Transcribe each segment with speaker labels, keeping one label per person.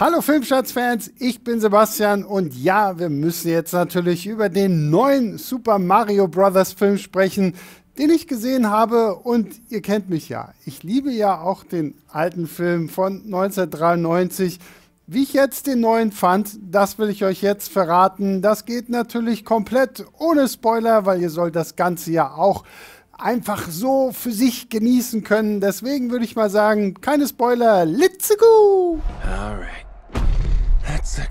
Speaker 1: Hallo Filmstarts-Fans, ich bin Sebastian und ja, wir müssen jetzt natürlich über den neuen Super Mario Bros. Film sprechen, den ich gesehen habe und ihr kennt mich ja. Ich liebe ja auch den alten Film von 1993. Wie ich jetzt den neuen fand, das will ich euch jetzt verraten. Das geht natürlich komplett ohne Spoiler, weil ihr sollt das Ganze ja auch einfach so für sich genießen können. Deswegen würde ich mal sagen, keine Spoiler, let's go! Alright.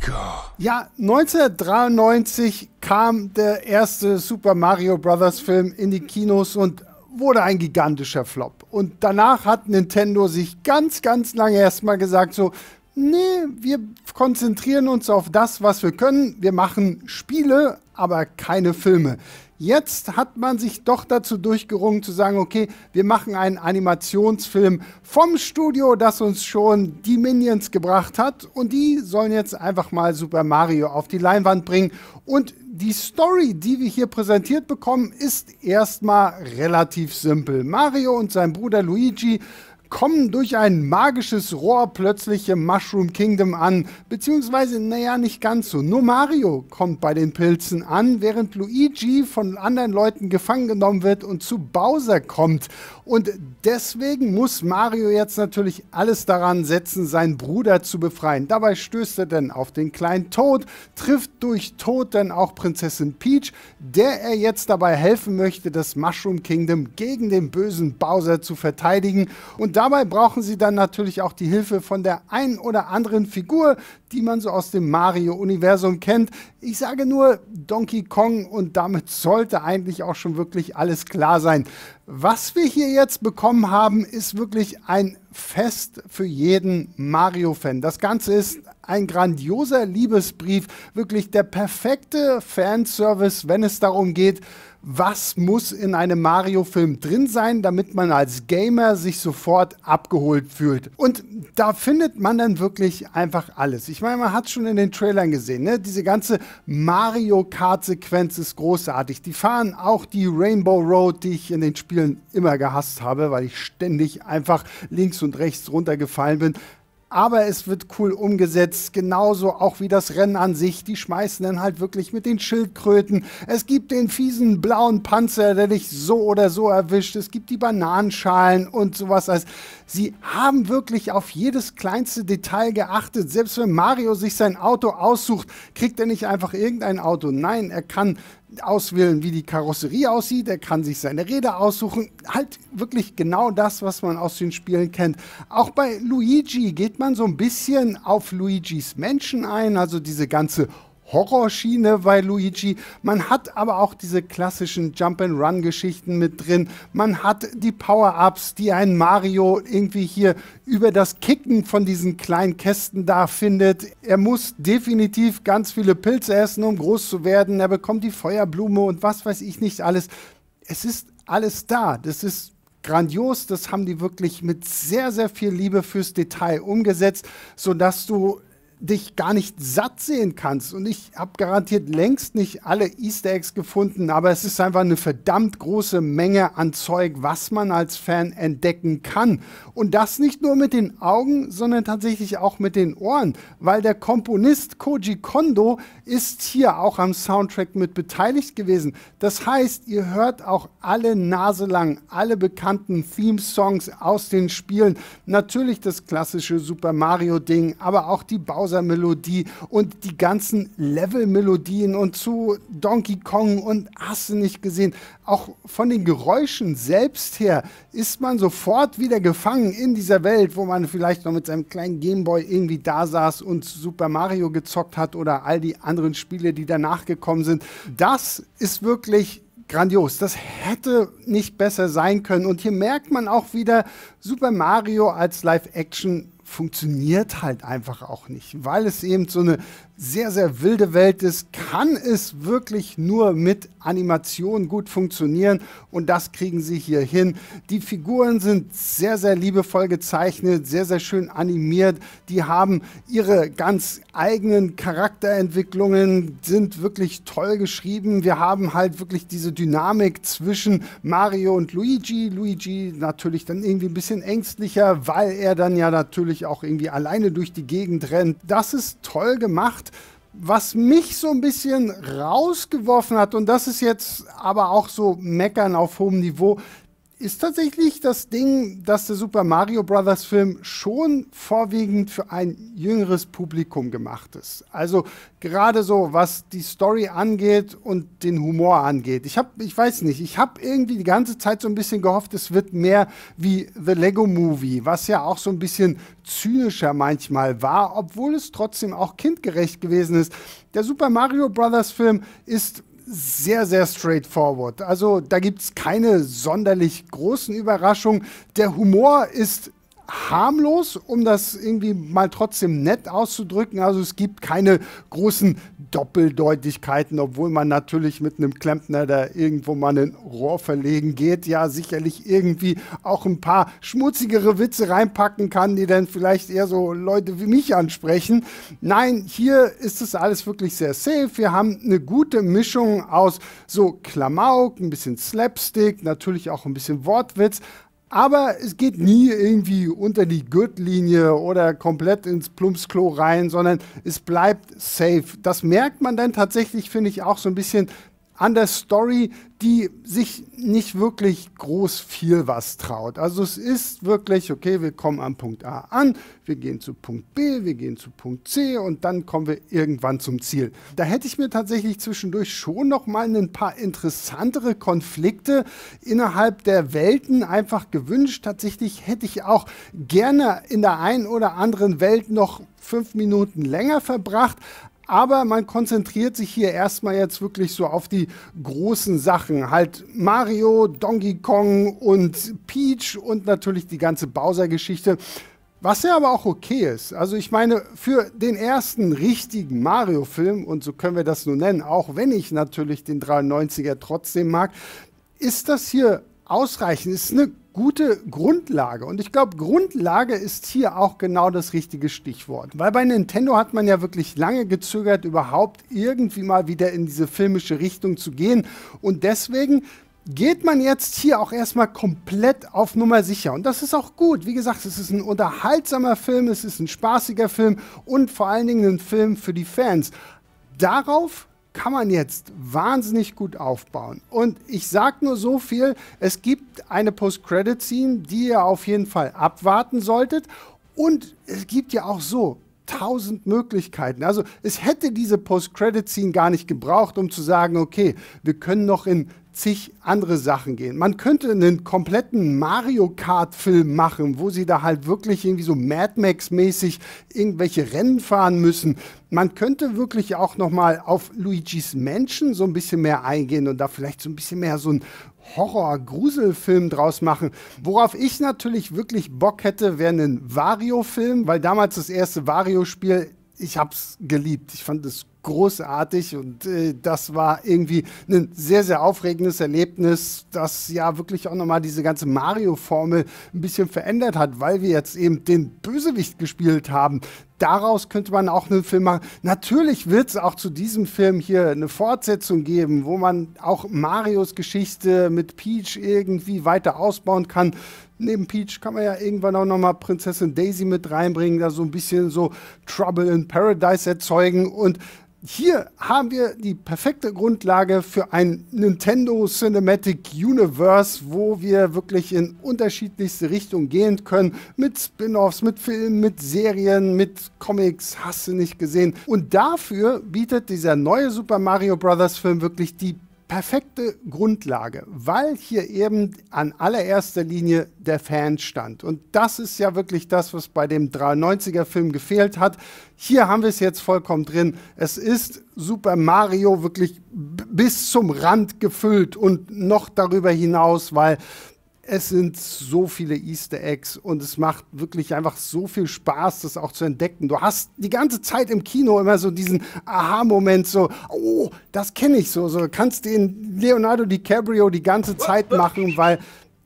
Speaker 1: Go. Ja, 1993 kam der erste Super Mario Bros. Film in die Kinos und wurde ein gigantischer Flop. Und danach hat Nintendo sich ganz, ganz lange erstmal gesagt, so, nee, wir konzentrieren uns auf das, was wir können. Wir machen Spiele, aber keine Filme. Jetzt hat man sich doch dazu durchgerungen zu sagen, okay, wir machen einen Animationsfilm vom Studio, das uns schon die Minions gebracht hat und die sollen jetzt einfach mal Super Mario auf die Leinwand bringen und die Story, die wir hier präsentiert bekommen, ist erstmal relativ simpel. Mario und sein Bruder Luigi kommen durch ein magisches Rohr plötzlich im Mushroom Kingdom an. Beziehungsweise, naja, nicht ganz so. Nur Mario kommt bei den Pilzen an, während Luigi von anderen Leuten gefangen genommen wird und zu Bowser kommt. Und deswegen muss Mario jetzt natürlich alles daran setzen, seinen Bruder zu befreien. Dabei stößt er dann auf den kleinen Toad, trifft durch Tod dann auch Prinzessin Peach, der er jetzt dabei helfen möchte, das Mushroom Kingdom gegen den bösen Bowser zu verteidigen. Und dabei brauchen sie dann natürlich auch die Hilfe von der ein oder anderen Figur, die man so aus dem Mario-Universum kennt. Ich sage nur Donkey Kong und damit sollte eigentlich auch schon wirklich alles klar sein. Was wir hier jetzt bekommen haben, ist wirklich ein Fest für jeden Mario-Fan. Das Ganze ist ein grandioser Liebesbrief, wirklich der perfekte Fanservice, wenn es darum geht, was muss in einem Mario-Film drin sein, damit man als Gamer sich sofort abgeholt fühlt. Und da findet man dann wirklich einfach alles. Ich meine, man hat schon in den Trailern gesehen, ne? diese ganze Mario Kart-Sequenz ist großartig. Die fahren auch die Rainbow Road, die ich in den Spielen immer gehasst habe, weil ich ständig einfach links und rechts runtergefallen bin aber es wird cool umgesetzt, genauso auch wie das Rennen an sich. Die schmeißen dann halt wirklich mit den Schildkröten. Es gibt den fiesen blauen Panzer, der dich so oder so erwischt. Es gibt die Bananenschalen und sowas. Also, sie haben wirklich auf jedes kleinste Detail geachtet. Selbst wenn Mario sich sein Auto aussucht, kriegt er nicht einfach irgendein Auto. Nein, er kann auswählen, wie die Karosserie aussieht. Er kann sich seine Räder aussuchen. Halt wirklich genau das, was man aus den Spielen kennt. Auch bei Luigi geht man so ein bisschen auf Luigis Menschen ein, also diese ganze Horrorschiene bei Luigi. Man hat aber auch diese klassischen Jump-and-Run-Geschichten mit drin. Man hat die Power-Ups, die ein Mario irgendwie hier über das Kicken von diesen kleinen Kästen da findet. Er muss definitiv ganz viele Pilze essen, um groß zu werden. Er bekommt die Feuerblume und was weiß ich nicht alles. Es ist alles da. Das ist grandios. Das haben die wirklich mit sehr, sehr viel Liebe fürs Detail umgesetzt, sodass du dich gar nicht satt sehen kannst. Und ich habe garantiert längst nicht alle Easter Eggs gefunden, aber es ist einfach eine verdammt große Menge an Zeug, was man als Fan entdecken kann. Und das nicht nur mit den Augen, sondern tatsächlich auch mit den Ohren, weil der Komponist Koji Kondo ist hier auch am Soundtrack mit beteiligt gewesen. Das heißt, ihr hört auch alle Nase lang alle bekannten Theme-Songs aus den Spielen. Natürlich das klassische Super Mario-Ding, aber auch die Bowser Bowser-Melodie und die ganzen Level-Melodien und zu Donkey Kong und hast du nicht gesehen. Auch von den Geräuschen selbst her ist man sofort wieder gefangen in dieser Welt, wo man vielleicht noch mit seinem kleinen Gameboy irgendwie da saß und Super Mario gezockt hat oder all die anderen Spiele, die danach gekommen sind. Das ist wirklich grandios. Das hätte nicht besser sein können. Und hier merkt man auch wieder Super Mario als Live-Action funktioniert halt einfach auch nicht, weil es eben so eine sehr, sehr wilde Welt ist, kann es wirklich nur mit Animation gut funktionieren und das kriegen sie hier hin. Die Figuren sind sehr, sehr liebevoll gezeichnet, sehr, sehr schön animiert. Die haben ihre ganz eigenen Charakterentwicklungen, sind wirklich toll geschrieben. Wir haben halt wirklich diese Dynamik zwischen Mario und Luigi. Luigi natürlich dann irgendwie ein bisschen ängstlicher, weil er dann ja natürlich auch irgendwie alleine durch die Gegend rennt. Das ist toll gemacht was mich so ein bisschen rausgeworfen hat, und das ist jetzt aber auch so Meckern auf hohem Niveau, ist tatsächlich das Ding, dass der Super Mario Bros. Film schon vorwiegend für ein jüngeres Publikum gemacht ist. Also gerade so, was die Story angeht und den Humor angeht. Ich habe, ich weiß nicht, ich habe irgendwie die ganze Zeit so ein bisschen gehofft, es wird mehr wie The Lego Movie, was ja auch so ein bisschen zynischer manchmal war, obwohl es trotzdem auch kindgerecht gewesen ist. Der Super Mario Bros. Film ist sehr, sehr straightforward. Also da gibt es keine sonderlich großen Überraschungen. Der Humor ist harmlos, um das irgendwie mal trotzdem nett auszudrücken. Also es gibt keine großen Doppeldeutigkeiten, obwohl man natürlich mit einem Klempner, der irgendwo mal ein Rohr verlegen geht, ja sicherlich irgendwie auch ein paar schmutzigere Witze reinpacken kann, die dann vielleicht eher so Leute wie mich ansprechen. Nein, hier ist es alles wirklich sehr safe. Wir haben eine gute Mischung aus so Klamauk, ein bisschen Slapstick, natürlich auch ein bisschen Wortwitz, aber es geht nie irgendwie unter die Gürtellinie oder komplett ins Plumpsklo rein, sondern es bleibt safe. Das merkt man dann tatsächlich, finde ich, auch so ein bisschen an der Story, die sich nicht wirklich groß viel was traut. Also es ist wirklich, okay, wir kommen am Punkt A an, wir gehen zu Punkt B, wir gehen zu Punkt C und dann kommen wir irgendwann zum Ziel. Da hätte ich mir tatsächlich zwischendurch schon noch mal ein paar interessantere Konflikte innerhalb der Welten einfach gewünscht. Tatsächlich hätte ich auch gerne in der einen oder anderen Welt noch fünf Minuten länger verbracht, aber man konzentriert sich hier erstmal jetzt wirklich so auf die großen Sachen. Halt Mario, Donkey Kong und Peach und natürlich die ganze Bowser-Geschichte. Was ja aber auch okay ist. Also ich meine, für den ersten richtigen Mario-Film, und so können wir das nur nennen, auch wenn ich natürlich den 93er trotzdem mag, ist das hier ausreichend. Ist eine gute Grundlage. Und ich glaube, Grundlage ist hier auch genau das richtige Stichwort. Weil bei Nintendo hat man ja wirklich lange gezögert, überhaupt irgendwie mal wieder in diese filmische Richtung zu gehen. Und deswegen geht man jetzt hier auch erstmal komplett auf Nummer sicher. Und das ist auch gut. Wie gesagt, es ist ein unterhaltsamer Film, es ist ein spaßiger Film und vor allen Dingen ein Film für die Fans. Darauf kann man jetzt wahnsinnig gut aufbauen. Und ich sage nur so viel, es gibt eine Post-Credit-Scene, die ihr auf jeden Fall abwarten solltet. Und es gibt ja auch so tausend Möglichkeiten. Also es hätte diese Post-Credit-Scene gar nicht gebraucht, um zu sagen, okay, wir können noch in zig andere Sachen gehen. Man könnte einen kompletten Mario Kart-Film machen, wo sie da halt wirklich irgendwie so Mad Max-mäßig irgendwelche Rennen fahren müssen. Man könnte wirklich auch noch mal auf Luigis Menschen so ein bisschen mehr eingehen und da vielleicht so ein bisschen mehr so ein Horror-Gruselfilm draus machen. Worauf ich natürlich wirklich Bock hätte, wäre ein Wario-Film, weil damals das erste Wario-Spiel ich habe es geliebt. Ich fand es großartig und äh, das war irgendwie ein sehr, sehr aufregendes Erlebnis, das ja wirklich auch nochmal diese ganze Mario-Formel ein bisschen verändert hat, weil wir jetzt eben den Bösewicht gespielt haben. Daraus könnte man auch einen Film machen. Natürlich wird es auch zu diesem Film hier eine Fortsetzung geben, wo man auch Marios Geschichte mit Peach irgendwie weiter ausbauen kann neben Peach kann man ja irgendwann auch nochmal Prinzessin Daisy mit reinbringen, da so ein bisschen so Trouble in Paradise erzeugen und hier haben wir die perfekte Grundlage für ein Nintendo Cinematic Universe, wo wir wirklich in unterschiedlichste Richtungen gehen können. Mit Spin-offs, mit Filmen, mit Serien, mit Comics, hast du nicht gesehen. Und dafür bietet dieser neue Super Mario Bros. Film wirklich die perfekte Grundlage, weil hier eben an allererster Linie der Fan stand. Und das ist ja wirklich das, was bei dem 93er Film gefehlt hat. Hier haben wir es jetzt vollkommen drin. Es ist Super Mario wirklich bis zum Rand gefüllt und noch darüber hinaus, weil es sind so viele Easter Eggs und es macht wirklich einfach so viel Spaß, das auch zu entdecken. Du hast die ganze Zeit im Kino immer so diesen Aha-Moment, so, oh, das kenne ich so, so kannst den Leonardo DiCaprio die ganze Zeit machen, weil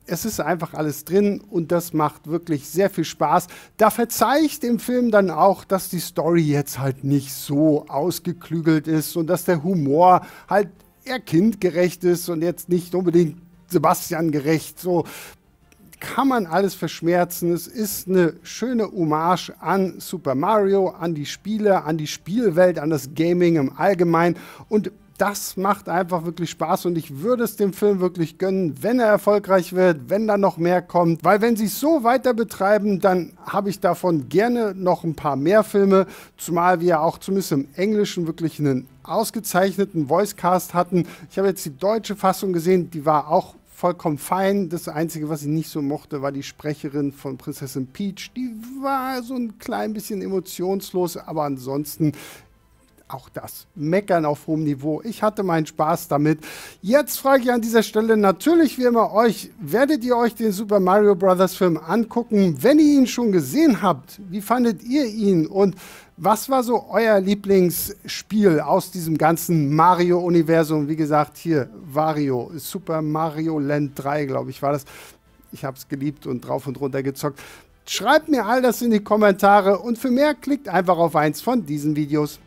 Speaker 1: es ist einfach alles drin und das macht wirklich sehr viel Spaß. Da verzeihe ich dem Film dann auch, dass die Story jetzt halt nicht so ausgeklügelt ist und dass der Humor halt eher kindgerecht ist und jetzt nicht unbedingt Sebastian gerecht. So kann man alles verschmerzen. Es ist eine schöne Hommage an Super Mario, an die Spiele, an die Spielwelt, an das Gaming im Allgemeinen. Und das macht einfach wirklich Spaß und ich würde es dem Film wirklich gönnen, wenn er erfolgreich wird, wenn da noch mehr kommt. Weil wenn sie es so weiter betreiben, dann habe ich davon gerne noch ein paar mehr Filme, zumal wir auch zumindest im Englischen wirklich einen ausgezeichneten Voicecast hatten. Ich habe jetzt die deutsche Fassung gesehen, die war auch vollkommen fein. Das Einzige, was ich nicht so mochte, war die Sprecherin von Prinzessin Peach. Die war so ein klein bisschen emotionslos, aber ansonsten auch das. Meckern auf hohem Niveau. Ich hatte meinen Spaß damit. Jetzt frage ich an dieser Stelle natürlich wie immer euch, werdet ihr euch den Super Mario Bros. Film angucken? Wenn ihr ihn schon gesehen habt, wie fandet ihr ihn? Und was war so euer Lieblingsspiel aus diesem ganzen Mario-Universum? Wie gesagt, hier Wario, Super Mario Land 3, glaube ich, war das. Ich habe es geliebt und drauf und runter gezockt. Schreibt mir all das in die Kommentare und für mehr klickt einfach auf eins von diesen Videos.